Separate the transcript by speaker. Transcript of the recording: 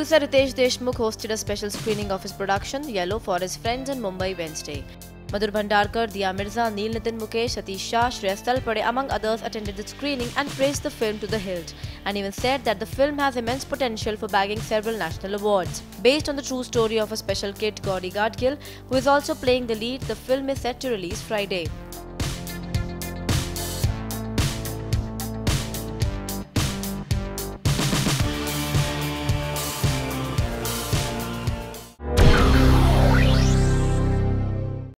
Speaker 1: Producer Riteish Deshmukh hosted a special screening of his production, Yellow, for his friends in Mumbai Wednesday. Madhur Bhandarkar, Dia Mirza, Neil Nitin Mukesh, Satish Shah, Shreyas Talpade, among others, attended the screening and praised the film to the hilt, and even said that the film has immense potential for bagging several national awards. Based on the true story of a special kid, Gauri Gadgil, who is also playing the lead, the film is set to release Friday.